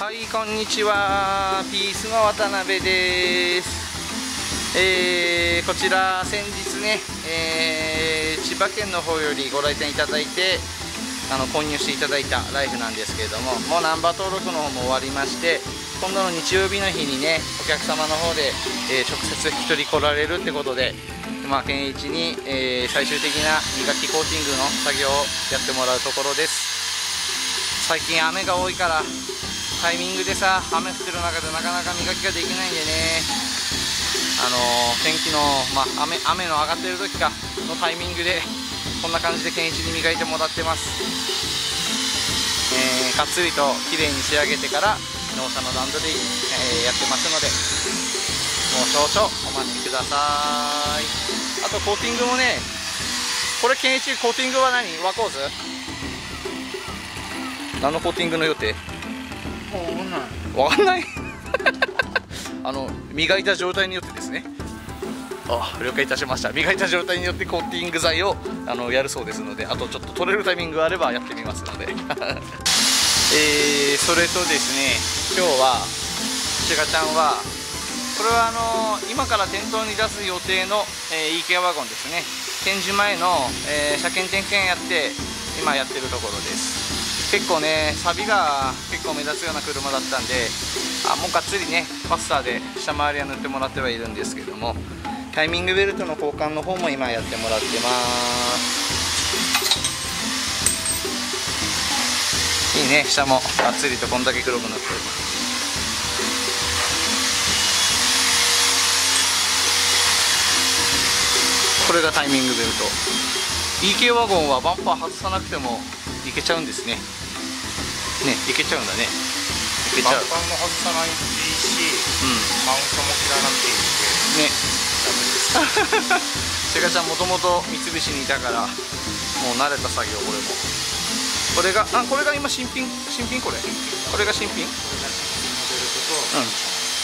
はいこんにちは。ピースの渡辺です。えー、こちら先日ね、えー、千葉県の方よりご来店いただいてあの購入していただいたライフなんですけれどももうナンバー登録の方も終わりまして今度の日曜日の日にねお客様の方で、えー、直接引き取り来られるってことでまあ、健一に、えー、最終的な磨きコーティングの作業をやってもらうところです。最近雨が多いからタイミングでさ雨降ってる中でなかなか磨きができないんでね。あのー、天気の、まあ、雨雨の上がってる時かのタイミングでこんな感じで健一に磨いてもらってます、えー、がっつりと綺麗に仕上げてから納車のランドリー、えー、やってますのでもう少々お待ちください。あとコーティングもねこれ健一コーティングは何？ワコーズ何のコーティングの予定？わかんない あの磨いた状態によってですね。あ了解いたしました。磨いた状態によってコーティング剤をあのやるそうですのであとちょっと取れるタイミングがあればやってみますので。えー、それとですね今日はシガちゃんはこれはあの今から店頭に出す予定の、えー、EK ワゴンですね。展示前の、えー、車検点検やって今やってるところです。結構ねサビが構目立つような車だったんであもうがっつりねパスターで下回りは塗ってもらってはいるんですけどもタイミングベルトの交換の方も今やってもらってます。いいね下もがっつりとこんだけ黒くなって。るこれがタイミングベルト。EK ワゴンはバンパー外さなくてもいけちゃうんですね。ねいけちゃうんだね。いけちゃう。バンも外さないといいし、うん、マウントも切らなくていいんで。ね。ダメですセガちゃんもともと三菱にいたからもう慣れた作業これも。これがあこれが今新品？新品？これ。これが新品？うん。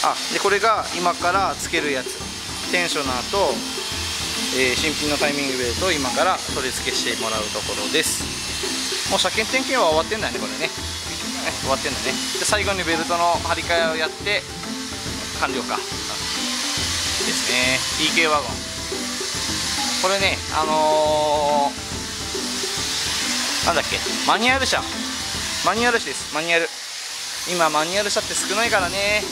あでこれが今からつけるやつ。テンショナーとえー、新品のタイミングベルトを今から取り付けしてもらうところです。もう車検点検は終わってんだねこれねね終わってんだね。で最後にベルトの張り替えをやって完了か、ですね。EK ワゴン。これねあのー、なんだっけ。マニュアル車。マニュアル車です。マニュアル。今マニュアル車って少ないからね。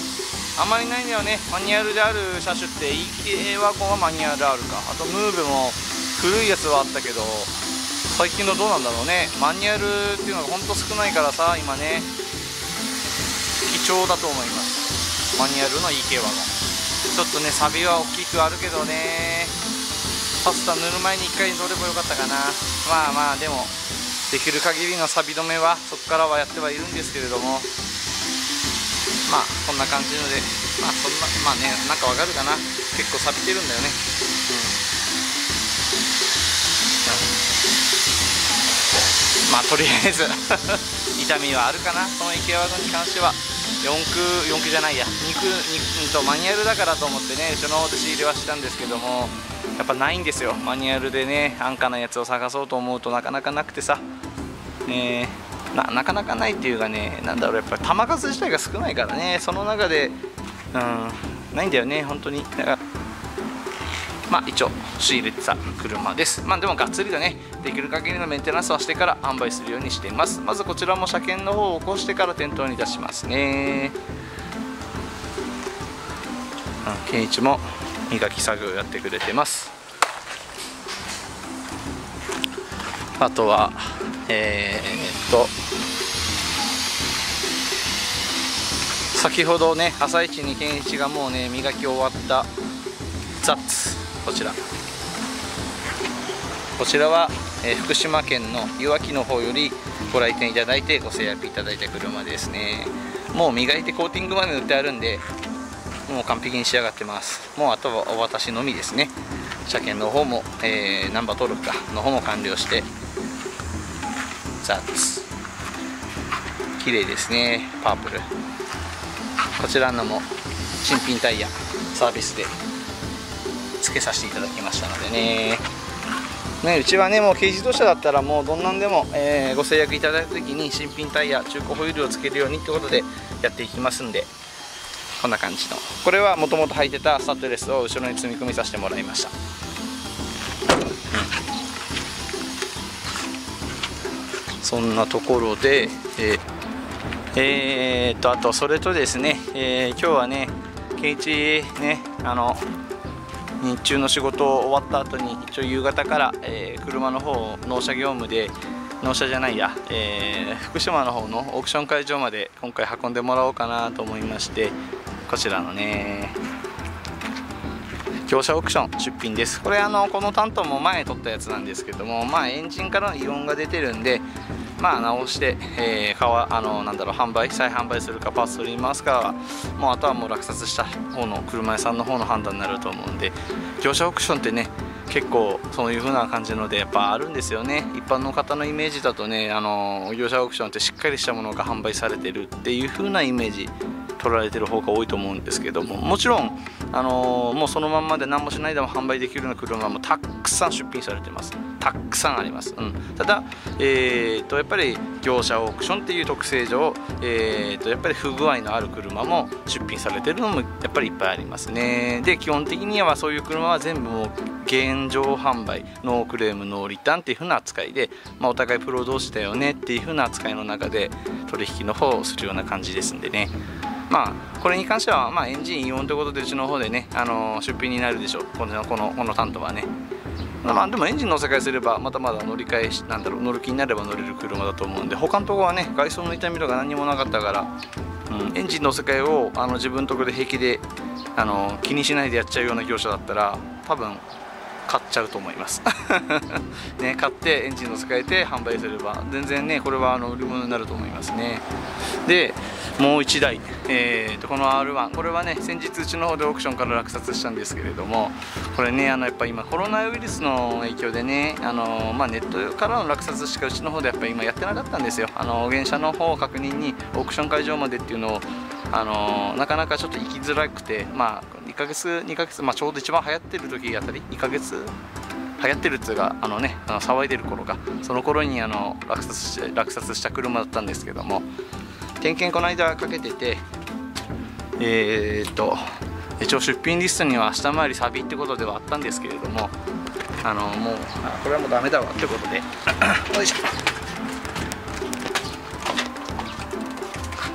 あんまりないんだよね。マニュアルである車種って EK ワゴンはマニュアルあるか。あとムーブも古いやつはあったけど最近のどうなんだろうね。マニュアルっていうのがほんと少ないからさ今ね。貴重だと思います。マニュアルの EK ワゴンちょっとねサビは大きくあるけどね。パスタ塗る前に1回乗ればよかったかな。まあまあでもできる限りのサビ止めはそこからはやってはいるんですけれども。まあこんな感じので。まあそんなまあねなんかわかるかな。結構錆びてるんだよね。まあとりあえず。痛みはあるかな。この池ワゴンに関しては。4区4区じゃないや。2区 2, とマニュアルだからと思ってねその方で仕入れはしたんですけども。やっぱないんですよ。マニュアルでね安価なやつを探そうと思うとなかなかなくてさ。え。ーななかなかないっていうかねなんだろうやっぱり球数自体が少ないからね。その中でうんないんだよね本当に。だからまあ一応仕入れてた車です。まあでもがっつりだね。できる限りのメンテナンスはしてから販売するようにしています。まずこちらも車検の方を起こしてから店頭に出しますね。うん健一も磨き作業やってくれてます。あとはえー、っと先ほどね朝一に健一がもうね磨き終わったザッツこちら。こちらは、えー、福島県のいわきの方よりご来店いただいてご制約いただいた車ですね。もう磨いてコーティングまで塗ってあるんでもう完璧に仕上がってます。もうあとはお渡しのみですね。車検の方も、えー、ナンバー登録かの方も完了してザッツ。綺麗ですね。パープル。こちらのも新品タイヤサービスで。けさせていただきましたのでね。ねうちはねもう軽自動車だったらもうどんなんでも、えー、ご制約いただいた時に新品タイヤ中古ホイールをつけるようにってことでやっていきますんでこんな感じの。これはもともと履いてたスタッドレスを後ろに積み込みさせてもらいました、そんなところでえー、えー、っとあとそれとですね、えー、今日はねケイチねあの日中の仕事終わった後に一応夕方から、えー、車の方を納車業務で納車じゃないや、えー、福島の方のオークション会場まで今回運んでもらおうかなと思いましてこちらのね業者オークション出品です。これあのこの担当も前撮ったやつなんですけどもまあエンジンからの異音が出てるんでまあ直して、えー、かあのなんだろう販売再販売するかパーツ取りますかもうあとはもう落札した方の車屋さんの方の判断になると思うんで業者オークションってね結構そういう風な感じのでやっぱあるんですよね。一般の方のイメージだとねあの業者オークションってしっかりしたものが販売されてるっていう風なイメージ取られてる方が多いと思うんですけどももちろん、あのー、もうそのまんまで何もしないでも販売できるような車もたくさん出品されてます。たくさんあります、うん、ただ、えーと、やっぱり業者オークションっていう特性上、えーと、やっぱり不具合のある車も出品されてるのもやっぱりいっぱいありますね。で基本的にはそういう車は全部もう現状販売ノークレームノーリターンっていう風な扱いで、まあ、お互いプロ同士だよねっていう風な扱いの中で取引の方をするような感じですんでね。まあこれに関しては、まあ、エンジンイオンということでうちの方でね、あのー、出品になるでしょう。このこのこの担当はね。まあでもエンジンの世界すればまたまだ乗り換えしなんだろう乗る気になれば乗れる車だと思うんで他のとこはね外装の痛みとか何もなかったから、うん、エンジンの世界をあの自分とこで平気であの気にしないでやっちゃうような業者だったら多分買っちゃうと思います。ね、買ってエンジンの使えて販売すれば全然ねこれはあの売り物になると思いますね。でもう1台、えーと、この R1 これはね先日うちの方でオークションから落札したんですけれどもこれねあのやっぱ今コロナウイルスの影響でねあの、まあ、ネットからの落札しかうちの方でやっぱ今やってなかったんですよ。あの原車の方を確認にオークション会場までっていうのをあのなかなかちょっと行きづらくて、まあ、2ヶ月、2ヶ月、まあ、ちょうど一番流行ってる時あたり、2ヶ月流行ってるっつうか、あのね、あの騒いでる頃か、その頃にあの落札し落札した車だったんですけども、点検この間かけてて、えー、っと、一応出品リストには下回りサビってことではあったんですけれども、あのもう、これはもうダメだわってことで、よいしょ。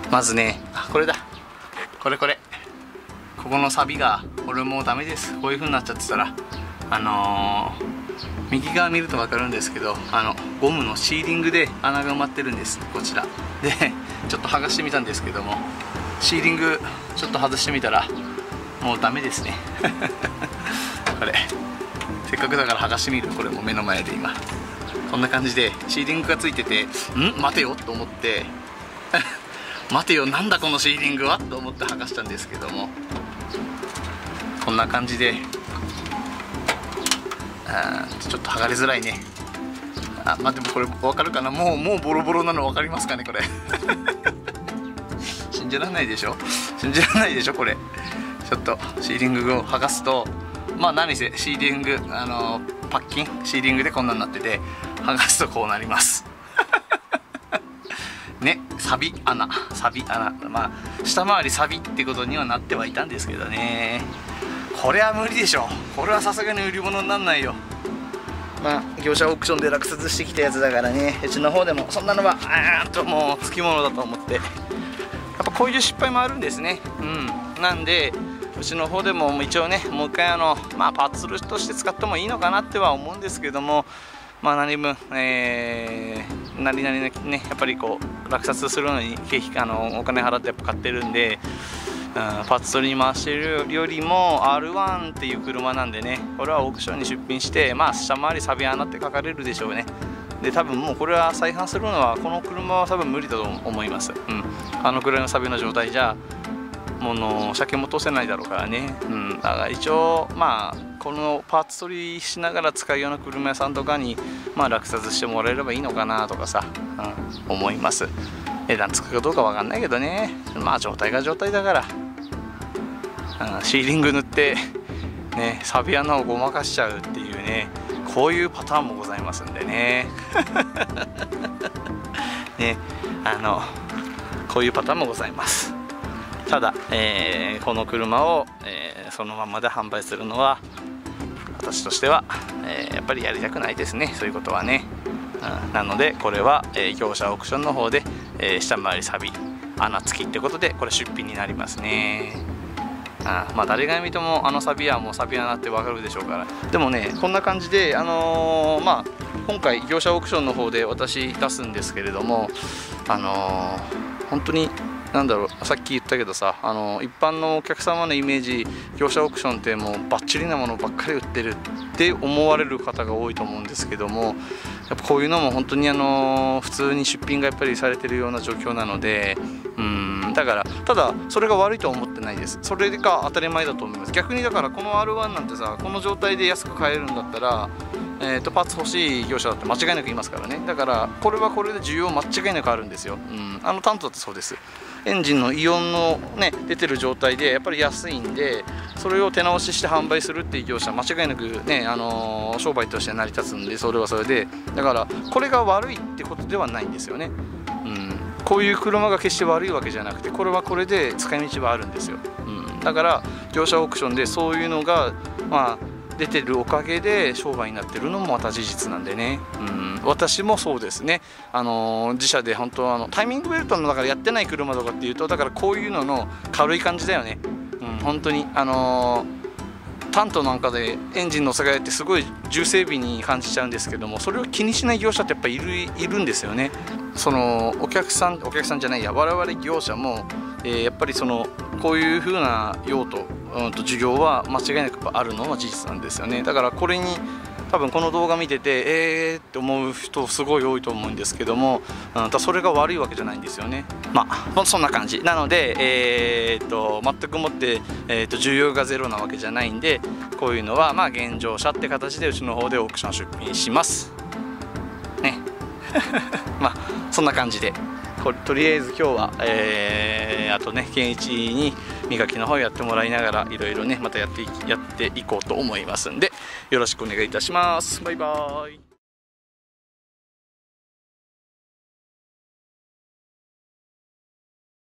まずね、これだ。これこれ。ここのサビがこれもうダメです。こういう風になっちゃってたらあのー、右側見ると分かるんですけどあのゴムのシーリングで穴が埋まってるんです。こちら。でちょっと剥がしてみたんですけどもシーリングちょっと外してみたらもうダメですね。これせっかくだから剥がしてみる。これも目の前で今。こんな感じでシーリングがついててん？待てよ？と思って。待てよ？なんだこのシーリングは？と思って剥がしたんですけども。こんな感じで。あちょっと剥がれづらいね。あまあでもこれ分かるかな？もうもうボロボロなの分かりますかね？これ。信じられないでしょ？信じられないでしょ？これ。ちょっとシーリングを剥がすとまあ何せシーリングあのパッキン？シーリングでこんなになってて剥がすとこうなります。ねサビ穴。サビ穴。まあ下回りサビってことにはなってはいたんですけどね。これは無理でしょ。これはさすがに売り物になんないよ。まあ業者オークションで落札してきたやつだからね。うちの方でもそんなのはあーっともうつきものだと思って。っぱこういう失敗もあるんですね。うん。なんでうちの方でも一応ねもう一回あの、まあ、パーツルとして使ってもいいのかなっては思うんですけどもまあ何分、えー、何々ねやっぱりこう落札するのに経費あのお金払ってやっぱ買ってるんで、うん、パーツ取りに回してるよりも R1 っていう車なんでねこれはオークションに出品してまあ下回りサビ穴って書かれるでしょうね。で多分もうこれは再販するのはこの車は多分無理だと思います、うん、あのくらいのサビの状態じゃもの車検も通せないだろうからね、うん、だから一応まあこのパーツ取りしながら使うような車屋さんとかに、まあ、落札してもらえればいいのかなとかさ、うん、思います。値段つくかどうか分かんないけどね。まあ状態が状態だから、うん、シーリング塗ってねサビ穴をごまかしちゃうっていうね。こういうパターンもございますんでね。ねあのこういうパターンもございます。ただ、えー、この車を、えー、そのままで販売するのは私としては、えー、やっぱりやりたくないですね。そういうことはね、うん、なのでこれは、え業者オークションの方で、え下回りサビ穴付きってことでこれ出品になりますね。あまあ誰が見てもあのサビはもうサビ穴ってわかるでしょうから。でもねこんな感じであの、まあ今回業者オークションの方で私出すんですけれどもあのー、本当になんだろうさっき言ったけどさあの一般のお客様のイメージ業者オークションってもうバッチリなものばっかり売ってるって思われる方が多いと思うんですけどもやっぱこういうのも本当にあの普通に出品がやっぱりされてるような状況なのでうんだからただそれが悪いとは思ってないです。それが当たり前だと思います。逆にだからこの R1 なんてさこの状態で安く買えるんだったらえーと、パーツ欲しい業者だって間違いなくいますからね。だからこれはこれで需要間違いなくあるんですよ、うん、あのタントだってそうです。エンジンのイオンのね出てる状態でやっぱり安いんでそれを手直しして販売するっていう業者間違いなくね、あのー、商売として成り立つんでそれはそれで。だからこれが悪いってことではないんですよね、うん、こういう車が決して悪いわけじゃなくてこれはこれで使い道はあるんですよ、うん、だから業者オークションでそういうのがまあ出てるおかげで商売になってるのもまた事実なんでね、うん、私もそうですね、あのー、自社で本当あのタイミングベルトのだからやってない車とかっていうとだからこういうのの軽い感じだよね、うん、本当にあのータントなんかでエンジンのせ替えってすごい重整備に感じちゃうんですけどもそれを気にしない業者ってやっぱいるいるんですよね。そのお客さんお客さんじゃないや我々業者も、えー、やっぱりそのこういう風な用途、うん、と授業は間違いなくあるのは事実なんですよね。だからこれに多分この動画見ててえーって思う人すごい多いと思うんですけども、うん、それが悪いわけじゃないんですよね。まあそんな感じ。なのでえー、っと全くもって、えー、っと需要がゼロなわけじゃないんでこういうのはまあ現状車って形でうちの方でオークション出品します。ね。まあそんな感じでとりあえず今日は、えー、あとね健一に磨きの方やってもらいながらいろいろねまたやってやっていこうと思いますんでよろしくお願いいたします。バイバーイ。